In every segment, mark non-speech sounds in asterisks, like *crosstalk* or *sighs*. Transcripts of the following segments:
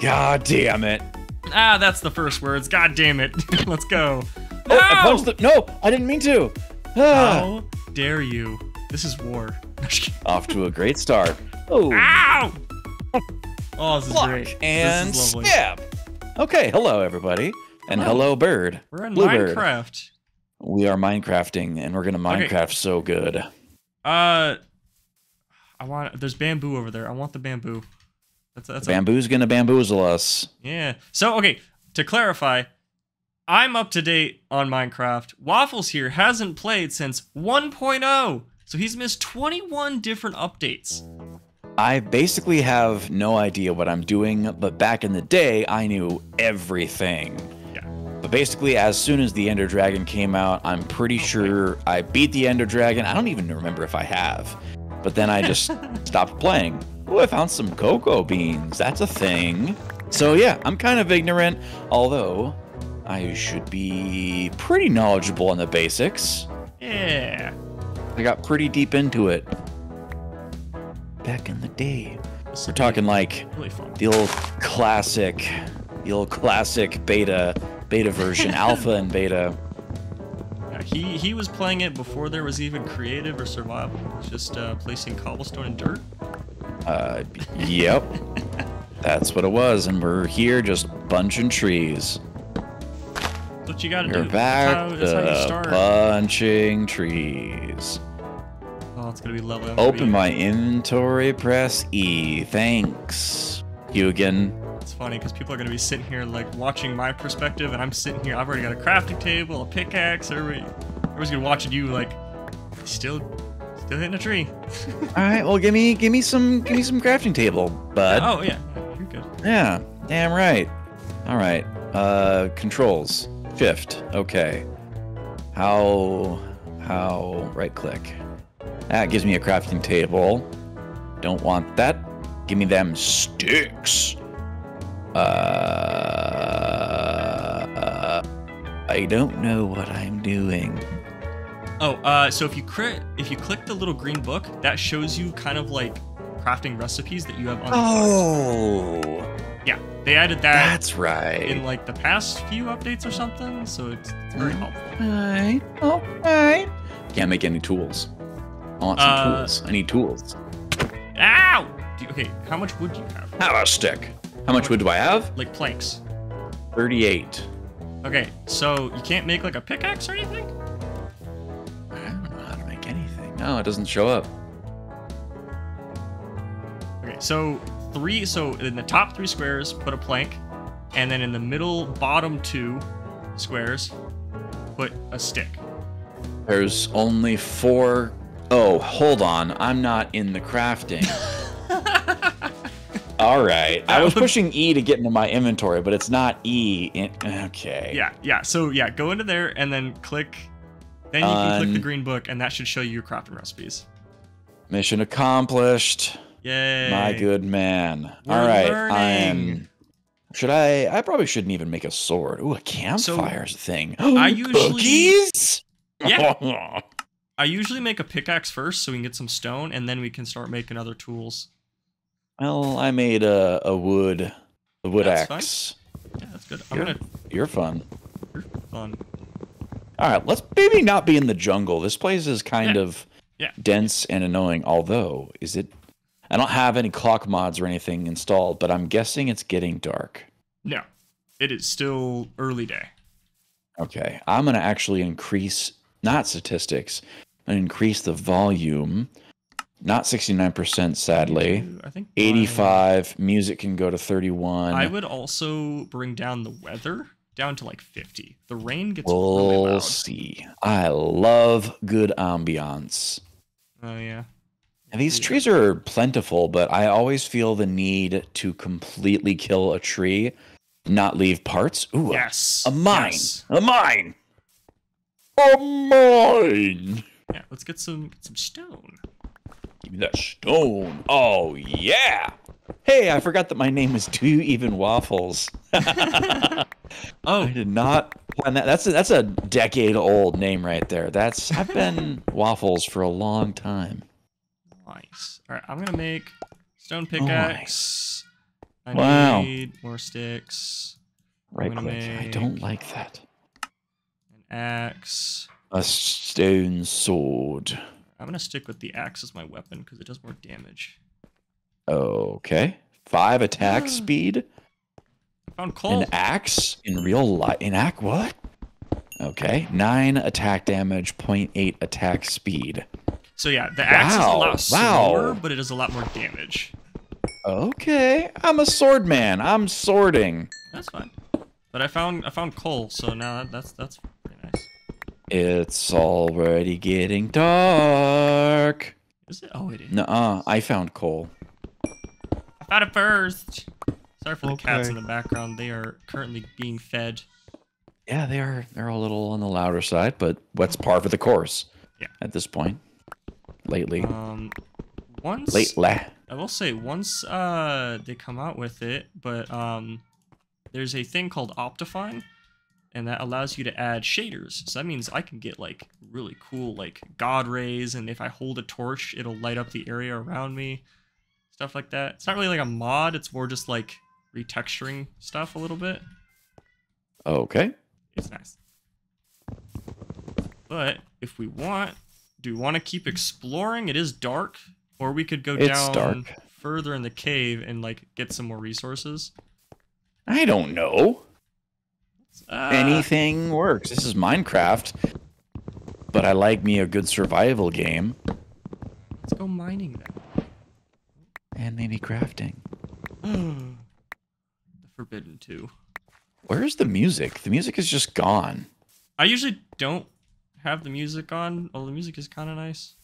God damn it. Ah, that's the first words. God damn it. *laughs* Let's go. Oh, I No! punched the. No, I didn't mean to. Ah. How dare you? This is war. *laughs* Off to a great start. Oh, Ow! Oh, this is block great. and this is lovely. stab. Okay, hello everybody, and Hello. hello bird. We're in Bluebird. Minecraft. We are Minecrafting, and we're gonna Okay. Minecraft so good. Uh, I want. There's bamboo over there. I want the bamboo. That's that's a- Bamboo's gonna bamboozle us. yeah. So okay, to clarify, I'm up to date on Minecraft. Waffles here hasn't played since 1.0, so he's missed 21 different updates. I basically have no idea what I'm doing, but back in the day, I knew everything. Yeah. But basically, as soon as the Ender Dragon came out, I'm pretty sure I beat the Ender Dragon. I don't even remember if I have. But then I just *laughs* stopped playing. Oh, I found some cocoa beans. That's a thing. So yeah, I'm kind of ignorant, although I should be pretty knowledgeable on the basics. Yeah. I got pretty deep into it. Back in the day. We're talking like really the old classic, the old classic beta, beta version, *laughs* alpha and beta. Yeah, he he was playing it before there was even creative or survival. Just uh, placing cobblestone and dirt. Uh, yep, that's what it was, and we're here just bunching trees. That's what you gotta You're do. back that's how, that's how you start. bunching trees. Oh, it's gonna be lovely. Open my inventory, press E. Thanks. You again. It's funny because people are gonna be sitting here like watching my perspective, and I'm sitting here. I've already got a crafting table, a pickaxe. Everybody, everybody's gonna watching you like still, still hitting a tree. *laughs* All right, well, give me, give me some, give me some crafting table, bud. oh yeah, you're good. Yeah, damn right. All right. Uh, controls. Shift. Okay. How? How? Right click. That gives me a crafting table. Don't want that. Give me them sticks. Uh, uh, I don't know what I'm doing. Oh, uh, so if you crit, if you click the little green book, that shows you kind of like crafting recipes that you have on. Oh, Yeah, they added that that's right. in like the past few updates or something, so it's, it's very helpful. Alright, alright. Can't make any tools. I want some Uh, tools. I need tools. Ow! Do you- okay, how much wood do you have? Have a stick. How much wood do I have? Like planks. 38. Okay, so you can't make like a pickaxe or anything? No, it doesn't show up. Okay, so three. So in the top three squares, put a plank, and then in the middle bottom two squares, put a stick. There's only four oh hold on. I'm not in the crafting. *laughs* Alright. I was um, pushing E to get into my inventory, but it's not E. In, okay. Yeah, yeah. So yeah, go into there and then click. Then you can click the green book, and that should show you your crafting recipes. Mission accomplished. Yay! My good man. We're All right, learning. I'm. Should I? I probably shouldn't even make a sword. Ooh, a campfire's a thing. I *gasps* usually- cookies. *laughs* Yeah. I usually make a pickaxe first, so we can get some stone, and then we can start making other tools. well, I made a a wood a wood That's fine. axe. Yeah, that's good. I'm You're, gonna you're fun. fun. All right, let's maybe not be in the jungle. This place is kind Yeah. of Yeah. dense and annoying. Although, is it? I don't have any clock mods or anything installed, but I'm guessing it's getting dark. No, it is still early day. Okay, I'm gonna actually increase not statistics, and increase the volume. Not 69%, sadly. I think 85. Music can go to 31. I would also bring down the weather down to like 50. The rain gets really We'll loud. see. I love good ambiance. Oh yeah. And these Yeah. trees are plentiful, but I always feel the need to completely kill a tree, not leave parts. Ooh, a- Yes. a mine. yes. A mine. A mine. Yeah. Let's get some get some stone. Give me that stone. Oh, yeah. Hey, I forgot that my name is Do You Even Waffles. *laughs* Oh. I Oh, did not plan that. That's a, that's a decade old name right there. That's I've been *laughs* Waffles for a long time. nice. All right, I'm gonna make stone Oh, nice. I Wow. need more sticks, Right click. I don't like that. an axe. A stone sword. I'm gonna stick with the axe as my weapon because it does more damage. Okay. Five attack *gasps* speed. Found coal. An axe in real life. In act what? Okay. Nine attack damage, 0.8 attack speed. So yeah, the axe is a Wow, lot wow. slower, but it does a lot more damage. Okay. I'm a sword man. I'm sorting. That's fine. But I found I found coal, so now that, that's that's pretty nice. It's already getting dark. Is it? Oh, it is. Nuh-uh. I found coal. I found it first. Sorry for the cats in the background. They are currently being fed. Yeah, they are. They're a little on the louder side, but what's par for the course? Yeah. At this point, lately, Um, once lately. I will say once uh they come out with it, but um, there's a thing called Optifine, and that allows you to add shaders. So that means I can get like really cool like god rays, and if I hold a torch, it'll light up the area around me, stuff like that. It's not really like a mod; it's more just like retexturing stuff a little bit. Okay. It's nice. But if we want, do we want to keep exploring? It is dark, or we could go It's down dark. further in the cave and like get some more resources. I don't know. Uh, Anything works. This is Minecraft, but I like me a good survival game Let's go mining then. and maybe crafting. Forbidden Two. Where's the music? The music is just gone. I usually don't have the music on. Oh, the music is kind of nice.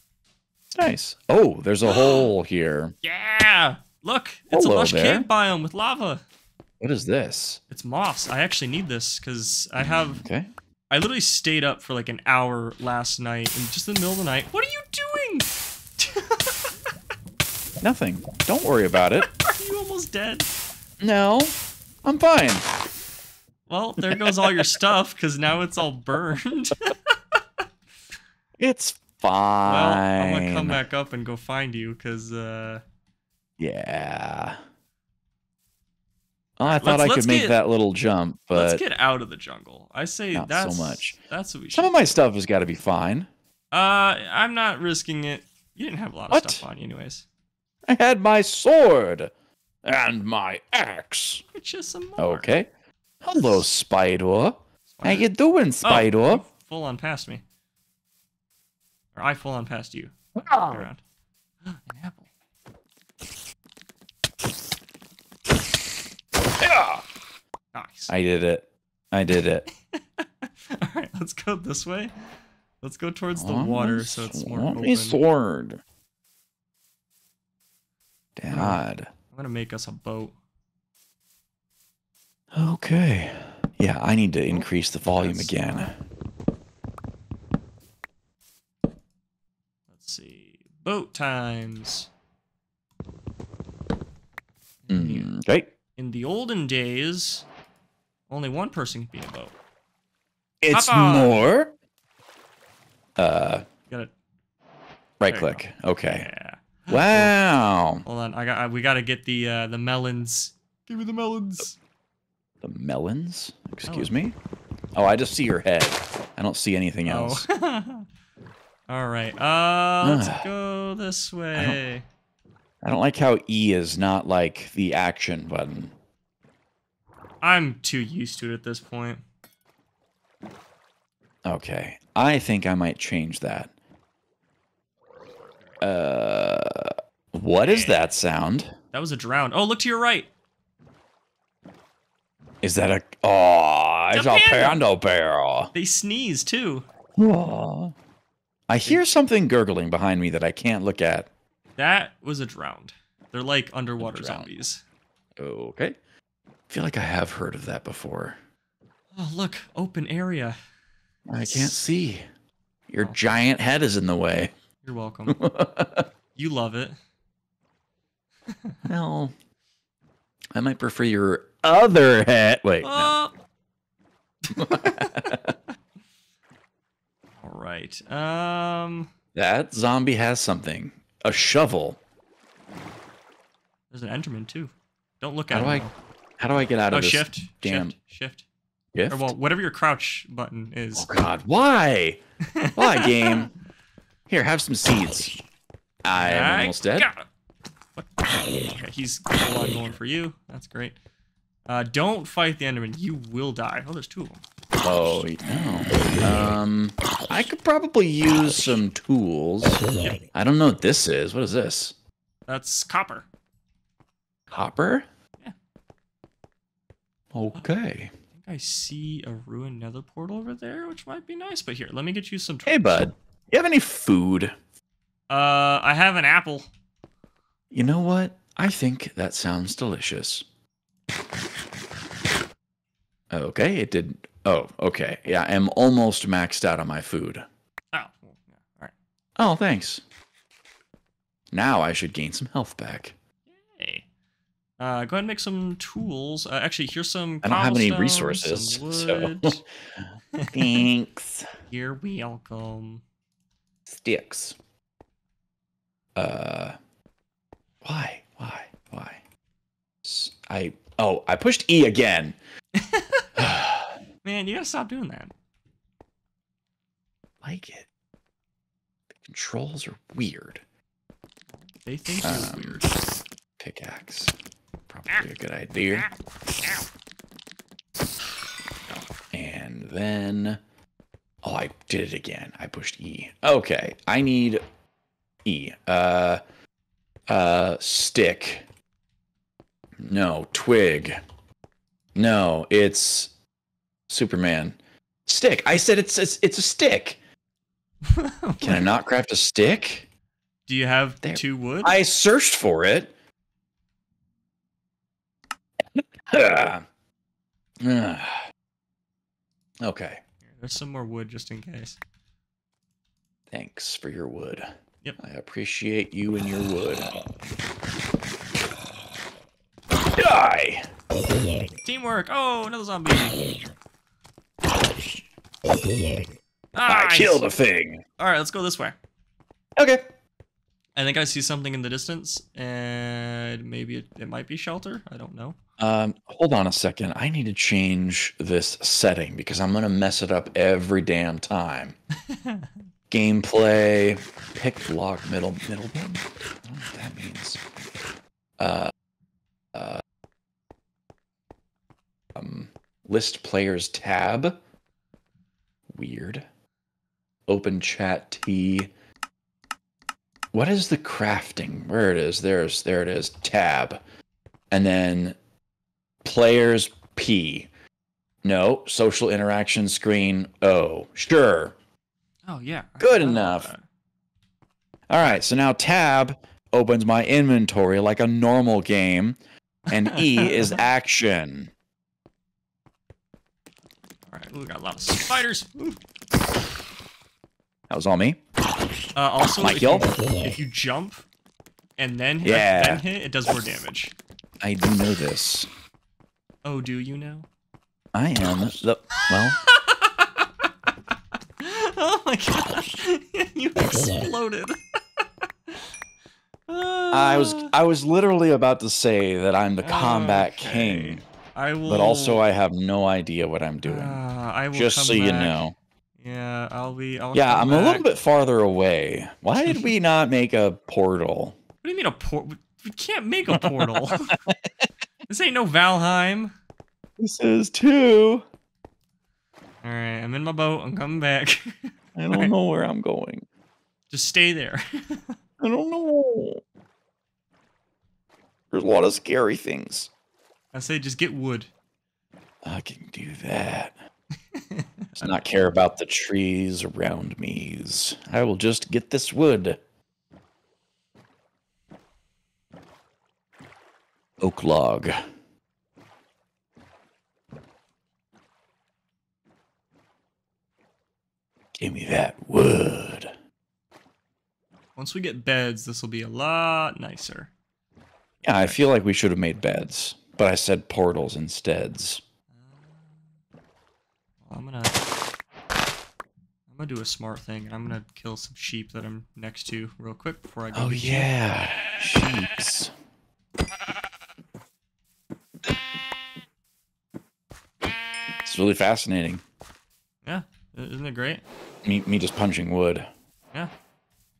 It's nice. Oh, there's a *gasps* hole here. Yeah, look, it's Hello a lush there. cave biome with lava. What is this? It's moss. I actually need this because I have mm, Okay. I literally stayed up for like an hour last night and just in the middle of the night. What are you doing? *laughs* Nothing. Don't worry about it. *laughs* are you almost dead? No, I'm fine. Well, there goes all your stuff because now it's all burned. *laughs* It's well, fine. I'm gonna come back up and go find you because uh, Yeah. I thought Let's- I could make get- that little jump, but let's get out of the jungle. I say Not so much. That's what we should. some of my stuff has got to be fine. Uh, I'm not risking it. You didn't have a lot of What? stuff on you, anyways. I had my sword and my axe. Get you some more. Okay. Hello, Spider. How Spider. you doing, Oh, Spider? you full on past me. Or I full on past you. Oh. Around. *gasps* An apple. Yeah. Nice. I did it. I did it. *laughs* All right, let's go this way. Let's go towards the water so it's more open. me sword. Hmm. Dad. I'm gonna make us a boat. Okay. Yeah, I need to increase the volume that's again. Let's see. Boat times. Mm, Okay. In the olden days, only one person could be in a boat. It's more. Uh, gotta. right There click. Okay. Yeah. Wow. Hold on. I got. We gotta get the uh, the melons. Give me the melons. The melons? Excuse me? Oh, I just see your head. I don't see anything else. Oh. *laughs* All right. Uh, let's *sighs* go this way. I don't like how E is not like the action button. I'm too used to it at this point. Okay. I think I might change that. Uh, what is that sound? That was a drown. Oh, look to your right. Is that a? Oh, it's A panda. bear. They sneeze too. Aw. I hear something gurgling behind me that I can't look at. That was a drowned. They're like underwater zombies. Okay. I feel like I have heard of that before. Oh, look, open area. I can't see. Your Oh. giant head is in the way. You're welcome. *laughs* you love it. well, I might prefer your other hat. Wait. no. Oh. *laughs* All right. Um, That zombie has something. A shovel. there's an Enderman too. Don't look at How at do him. I. How do I get out Oh, of this shift, damn shift, shift. gift? Or well, whatever your crouch button is. Oh God, why? Why, game? *laughs* Here, have some seeds. I am almost dead. got it. What? Okay, he's full on going for you. That's great. Uh, don't fight the Enderman. You will die. Oh, there's two of them. Oh no. Um, I could probably use some tools. I don't know what this is. What is this? That's copper. Copper? Yeah. Okay. I think I see a ruined nether portal over there, which might be nice. But here, let me get you some. Hey, tools. bud. You have any food? Uh, I have an apple. You know what? I think that sounds delicious. Okay, it did. Oh, okay. Yeah, I'm almost maxed out on my food. Oh, all right. Oh, thanks. Now I should gain some health back. Hey. Uh, go ahead and make some tools. Uh, actually, here's some. I don't have any resources, so-. *laughs* *laughs* Thanks. You're welcome. Sticks. Uh, why? Why? Why? I oh, I pushed E again. *laughs* Man, you gotta stop doing that. like it. The controls are weird. They think you're Um, weird. Pickaxe. Probably a good idea. And then Oh, I did it again. I pushed E. Okay. I need E. Uh uh stick. No, twig. No, it's Superman. Stick. I said it's it's, it's a stick. *laughs* Can I not craft a stick? Do you have There. two wood? I searched for it. Ugh. *sighs* Ugh. okay. There's some more wood just in case. Thanks for your wood. Yep. I appreciate you and your wood. Die! Teamwork! Oh, another zombie! I Nice! killed a thing. Alright, let's go this way. Okay. I think I see something in the distance, and maybe it, it might be shelter. I don't know. Um, hold on a second. I need to change this setting because I'm gonna mess it up every damn time. *laughs* Gameplay, pick block middle middle. I don't know what that means. Uh, uh, um, list players tab. Weird. Open chat T. What is the crafting? Where it is? There's there it is. Tab, and then players P. No, social interaction screen O. Sure. oh, yeah. Good enough. that. All right, so now tab opens my inventory like a normal game, and E *laughs* is action. Alright, we got a lot of spiders. Ooh. That was all me. Uh, also, My if kill? you, if you jump and then hit, Yeah. then hit, it does more damage. I do know this. Oh, do you know? I am the well. *laughs* oh my god! *laughs* you exploded. *laughs* I was I was literally about to say that I'm the combat Okay. king, I will. but also I have no idea what I'm doing. Uh, I will Just so you know. Yeah, I'll be. I'll Yeah, I'm a little bit farther away. Why *laughs* did we not make a portal? What do you mean a port? We can't make a portal. *laughs* this ain't no Valheim. This is two. All right, I'm in my boat. I'm coming back. *laughs* I don't know where I'm going. Just stay there. I don't know. There's a lot of scary things. I say just get wood. I can do that. Does not care about the trees around me. I will just get this wood. Oak log. Give me that wood. Once we get beds, this will be a lot nicer. Yeah, I feel like we should have made beds, but I said portals instead. I'm gonna. I'm gonna do a smart thing, and I'm gonna kill some sheep that I'm next to real quick before I go. Oh yeah, sheeps. It's really fascinating. Yeah, isn't it great? Me, me just punching wood. Yeah,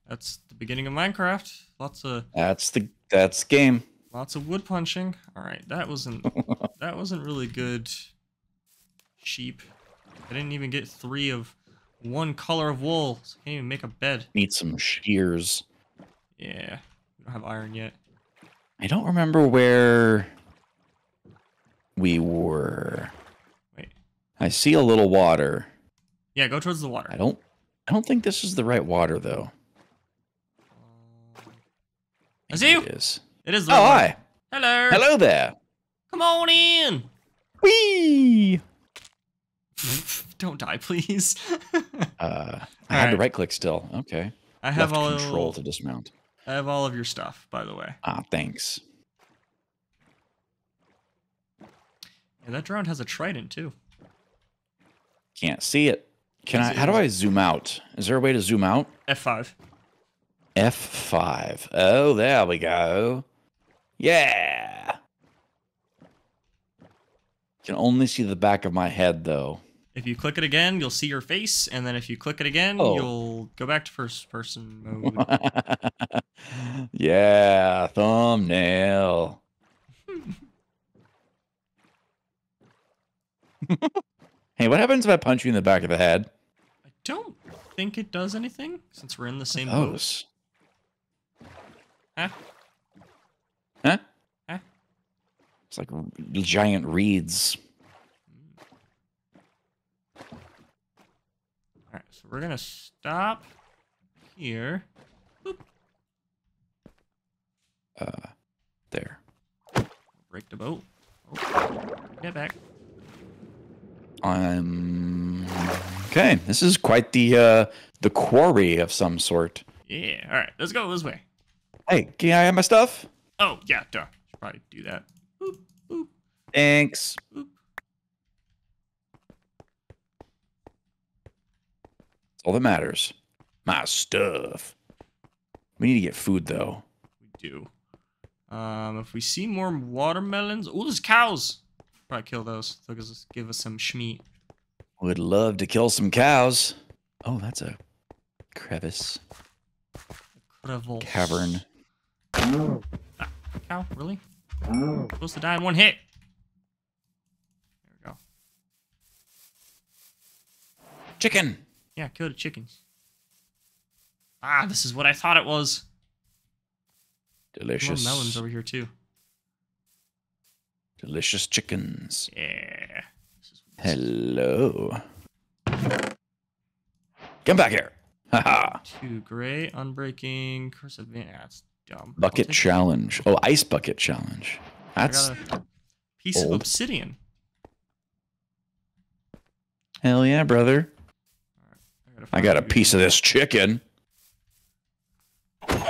that's the beginning of Minecraft. Lots of. That's the that's game. Lots of wood punching. All right, that wasn't *laughs* that wasn't really good. Sheep. I didn't even get three of one color of wool. So I can't even make a bed. Need some shears. Yeah, we don't have iron yet. I don't remember where we were. Wait. I see a little water. Yeah, go towards the water. I don't I don't think this is the right water though. I see you. It is. It is the Oh right hi. Hello. Hello there. Come on in. Whee! *laughs* Don't die, please. *laughs* Uh, I had to right click still. Okay. I have Left all control to dismount. I have all of your stuff, by the way. Ah, thanks. Yeah, that drowned has a trident too. Can't see it. Can I? How do I zoom out? Is there a way to zoom out? F5. F5. Oh, there we go. Yeah. Can only see the back of my head though. If you click it again, you'll see your face, and then if you click it again, Oh. you'll go back to first person mode. *laughs* yeah, thumbnail. *laughs* hey, what happens if I punch you in the back of the head? I don't think it does anything since we're in the same oh, boat. Huh? Huh? Huh? It's like giant reeds. Alright, so we're gonna stop here. Uh, there. Break the boat. Oh, get back. Um. Okay, this is quite the uh the quarry of some sort. Yeah, alright, let's go this way. Hey, can I have my stuff? Oh, yeah, duh. Should probably do that. Boop, boop, Thanks. boop. That's all that matters. My stuff. We need to get food though. We do. Um, if we see more watermelons, oh, there's cows. Probably kill those. They'll give us, some schmeat. Would love to kill some cows. Oh, that's a crevice Crevice. cavern. Cow, really? Supposed to die in one hit. There we go. Chicken. Yeah, kill the chickens. Ah, this is what I thought it was. More Delicious. melons over here too. Delicious chickens. Yeah. Hello. Come back here. Haha. Two gray, unbreaking, curse of Van- That's dumb. Bucket challenge. Oh, ice bucket challenge. That's piece of obsidian. hell yeah, brother. I got a piece of this chicken. Look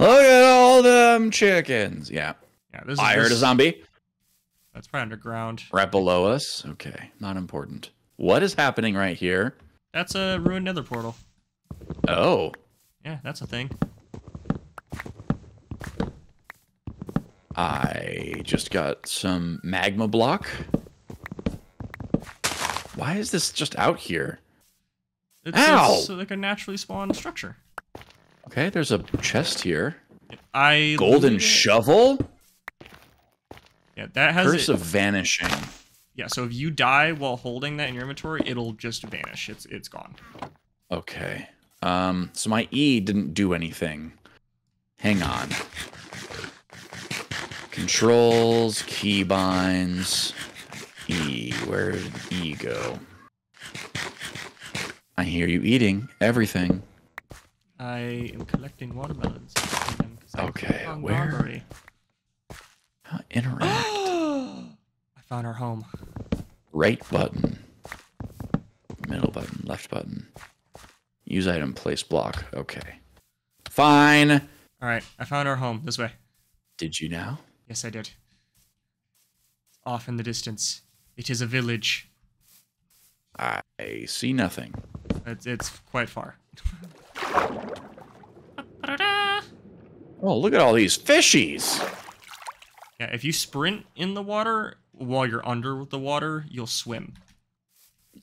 at all them chickens. Yeah. Yeah, this is I heard a zombie That's probably underground. right below us. Okay, not important. What is happening right here? That's a ruined nether portal. Oh, Yeah, that's a thing. I just got some magma block. Why is this just out here? It's, Ow! it's like a naturally spawned structure. Okay, there's a chest here. I Golden shovel? Yeah, that has Curse it. of vanishing. Yeah, so if you die while holding that in your inventory, it'll just vanish. It's it's gone. Okay. Um, so my E didn't do anything. Hang on. Controls, keybinds, E. Where did E go? I hear you eating everything. I am collecting watermelons. and eating them 'cause I'm Okay, where- How interact. *gasps* I found our home. right button. Middle button, left button. Use item, place block. Okay. Fine. All right, I found our home. This way. Did you now? Yes, I did. Off in the distance, it is a village. I see nothing. It's, it's quite far. Oh, look at all these fishies. Yeah, if you sprint in the water while you're under the water, you'll swim.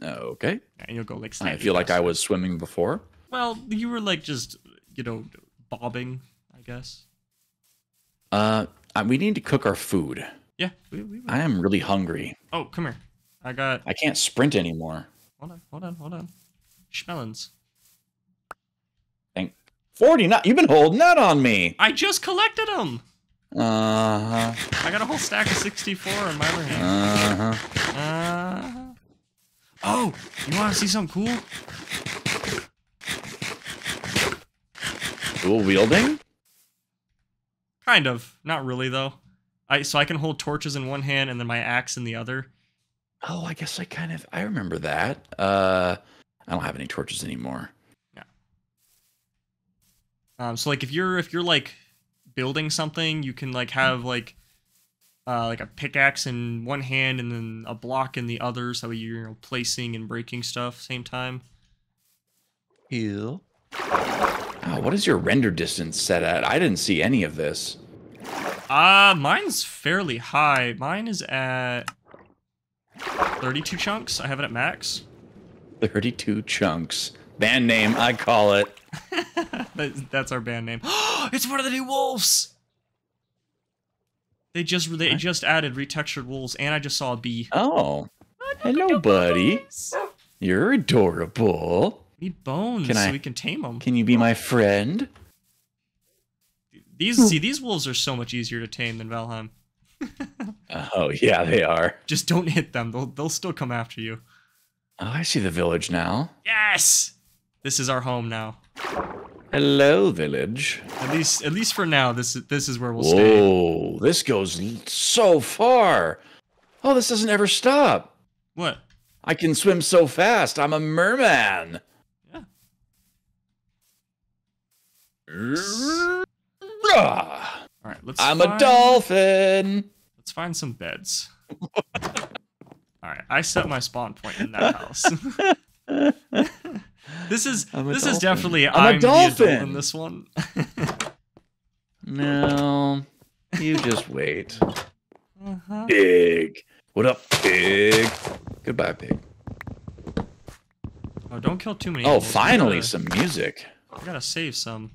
Okay. and you'll go like. I feel like I was swimming before. Well, you were like just you know bobbing, I guess. Uh, uh, we need to cook our food. Yeah. We, we, we- I am really hungry. Oh, come here. I got. I can't sprint anymore. Hold on. Hold on. Hold on. Schmellins. Thank 49. You've been holding that on me. I just collected them. Uh huh. I got a whole stack of 64 in my other hand. Uh huh. Uh huh. oh, you want to see something cool? Dual wielding? Kind of. Not really though. I so I can hold torches in one hand and then my axe in the other. Oh, I guess I kind of I remember that. Uh, I don't have any torches anymore. Um, so like if you're if you're like building something, you can like have like uh, like a pickaxe in one hand and then a block in the other, so you're you know, placing and breaking stuff same time. Heal. Oh, what is your render distance set at? I didn't see any of this. Uh mine's fairly high. Mine is at 32 chunks. I have it at max. 32 chunks. Band name, I call it. *laughs* That's our band name. *gasps* it's one of the new wolves. They just they What? just added retextured wolves, and I just saw a bee. Oh, oh hello, buddy. You're adorable. We need bones Can so I- we can tame them. Can you be my friend? These see these wolves are so much easier to tame than Valheim. *laughs* Oh, yeah, they are. Just don't hit them; they'll they'll still come after you. Oh, I see the village now. Yes, this is our home now. Hello, village. At least at least for now, this is this is where we'll stay. Whoa, this goes so far. Oh, this doesn't ever stop. What? I can swim so fast. I'm a merman. Yeah. Ah, All right, let's. I'm a dolphin. Let's find some beds. *laughs* I set my spawn point in that house. *laughs* this is a this is definitely I'm a I'm, adult dolphin. in this one. No, you *laughs* just wait. uh-huh. Pig. What up, pig? Goodbye, pig. Oh, don't kill too many. Oh, animals. Finally, gotta- some music. I gotta save some.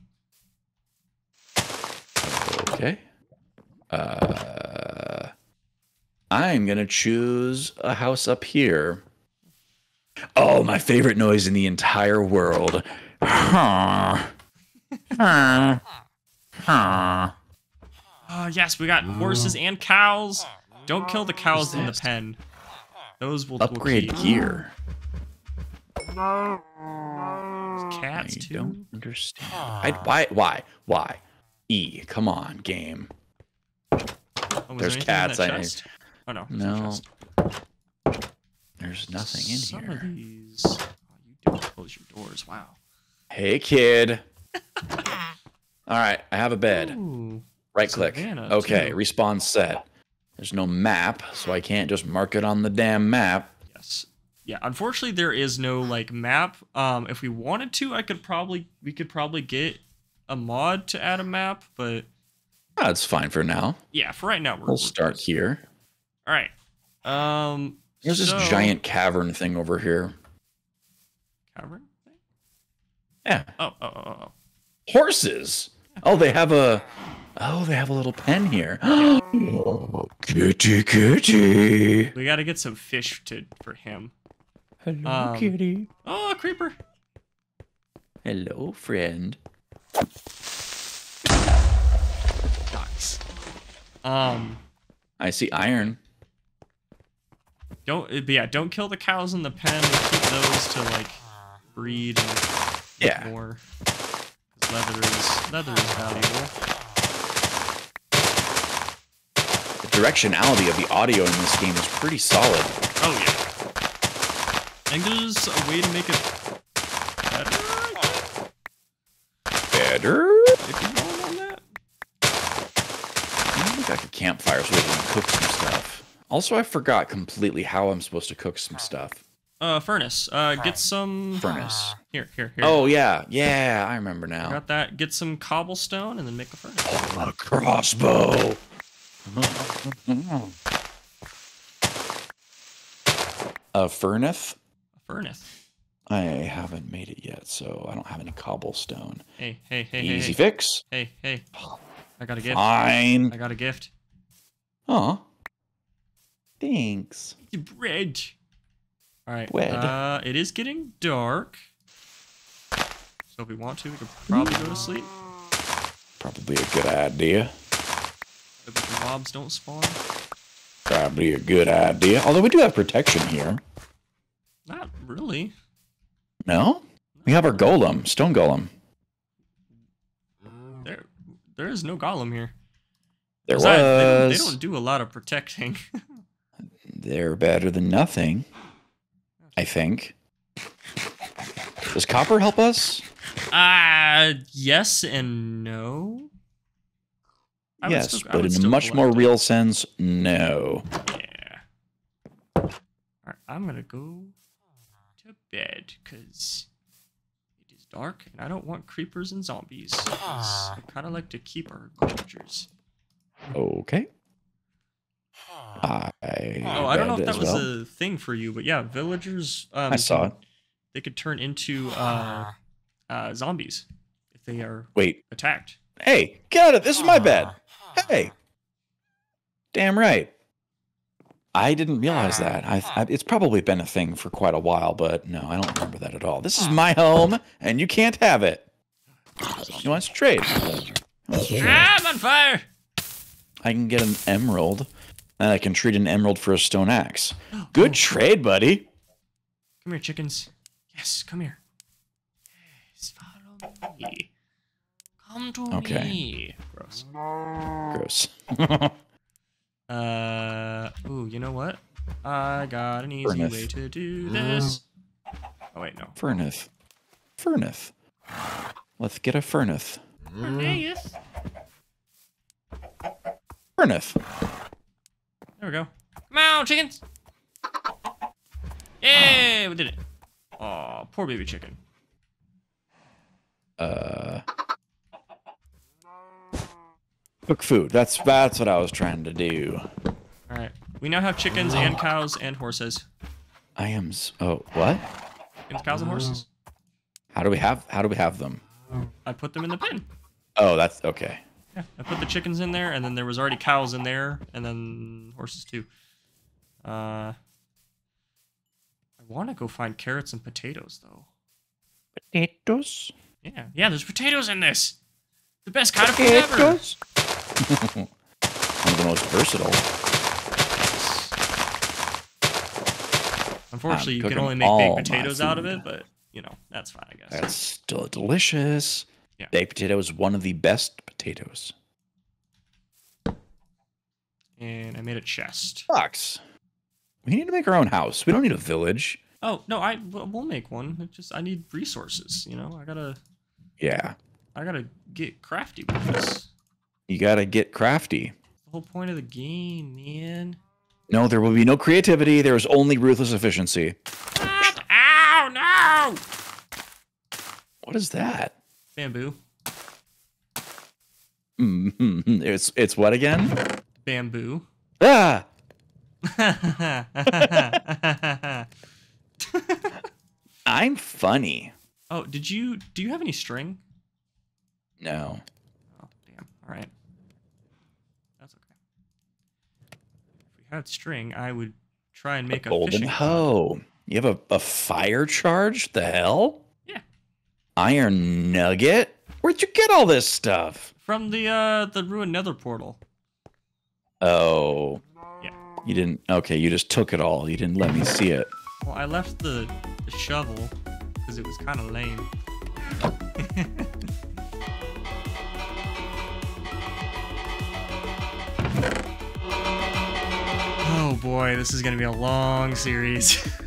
Okay. Uh, I'm gonna choose a house up here. Oh, my favorite noise in the entire world. Oh yes, we got horses and cows. Don't kill the cows in the pen. Those will Upgrade gear. Cats I too. don't understand. I, why? Why? Why? E. Come on, game. Oh, there There's in cats, I-? Oh no. no No. There's nothing in Some here. of these. Oh, you don't close your doors. Wow. Hey, kid. *laughs* All right, I have a bed. Ooh. Right click. Savannah, Okay, too. respawn set. There's no map, so I can't just mark it on the damn map. Yes. Yeah. Unfortunately, there is no like map. Um, if we wanted to, I could probably we could probably get a mod to add a map, but That's fine for now. yeah, for right now we're. We'll start good. here. All right. Um. There's this giant cavern thing over here. cavern. thing? Yeah, Oh, oh, oh, oh, oh. horses. Oh, they have a. Oh, they have a little pen here. oh, *gasps* kitty, kitty. We got to get some fish to for him. Hello, Um, kitty. Oh, a creeper. Hello, friend. Ducks. Um. I see iron. Don't. uh, But yeah, don't kill the cows in the pen. We'll keep those to like breed and Yeah. more. Leather is leather is valuable. The directionality of the audio in this game is pretty solid. Oh yeah. I think there's a way to make it better. Better? If you want on that. I think I could campfire so we can cook some stuff. Also, I forgot completely how I'm supposed to cook some stuff. Uh, furnace. Uh, get some Furnace. Here, here, here. Oh yeah, yeah, I remember now. got that. Get some cobblestone and then make a furnace. Oh, a crossbow. A furnace? A furnace. I haven't made it yet, so I don't have any cobblestone. Hey, hey, hey, Easy hey, fix. hey, hey. I got a gift. Fine. I got a gift. Aw. Thanks. The bread. All right. Bread. Uh, it is getting dark. So if we want to, we could probably go to sleep. Probably a good idea. If the mobs don't spawn. Probably a good idea. Although we do have protection here. Not really. No? We have our golem, stone golem. There, there is no golem here. There Besides, they don't- was. They don't do a lot of protecting. *laughs* They're better than nothing. I think. Does copper help us? Uh, yes and no. I yes, still- but would in a much more it. real sense, no. Yeah. Alright, I'm gonna go to bed because it is dark and I don't want creepers and zombies. 'cause I kind of like to keep our villagers. Okay. I Oh, I don't know if that was well. a thing for you, but yeah, villagers. Um, I saw can- it. They could turn into *sighs* uh, uh, zombies if they are Wait. attacked. Hey, get out of this is my *sighs* bed. Hey. Damn right. I didn't realize that. I, I, it's probably been a thing for quite a while, but no, I don't remember that at all. This is my home, and you can't have it. You want to trade? Ah, I'm on fire! I can get an emerald, and I can trade an emerald for a stone axe. *gasps* Good trade, buddy. Come here, chickens. Yes, come here. Yes, follow me. Come to Okay. me. Gross. Gross. *laughs* Uh, ooh, you know what? I got an easy Furnace. way to do this. Oh wait, no. Furnace. Furnace. Let's get a furnace. Furnace. Furnace. There we go. Come on, chickens. Yay, we did it. Oh, poor baby chicken. Uh. Cook food. That's that's what I was trying to do. All right, we now have chickens and cows and horses. I am. Oh, what? Chickens, cows, and horses. How do we have? How do we have them? I put them in the pen. Oh, that's okay. Yeah, I put the chickens in there, and then there was already cows in there, and then horses too. Uh, I want to go find carrots and potatoes though. Potatoes. Yeah, yeah, there's potatoes in this. The best kind of food ever. Potatoes. *laughs* One of the most versatile. Unfortunately, you can only make baked potatoes out of it, but you know that's fine, I guess. That's still delicious. Yeah. Baked potato is one of the best potatoes. And I made a chest. Sucks. We need to make our own house. We don't need a village. Oh no, I we'll we'll make one. It just I need resources. You know, I gotta Yeah. I gotta get crafty with this. You gotta get crafty. The whole point of the game, man. No, there will be no creativity. There is only ruthless efficiency. Ow, no! What is that? Bamboo. Mm, It's it's what again? Bamboo. Ah! *laughs* I'm funny. oh, did you do you have any string? No. Oh, damn. All right. That's okay. If we had string, I would try and make a Golden fishing rod. hoe. You have a, a fire charge? The hell? Iron nugget? Where'd you get all this stuff? from the uh the ruined nether portal. Oh. Yeah. You didn't okay, you just took it all. You didn't let me see it. Well, I left the, the shovel because it was kind of lame. *laughs* oh boy, this is gonna be a long series. *laughs*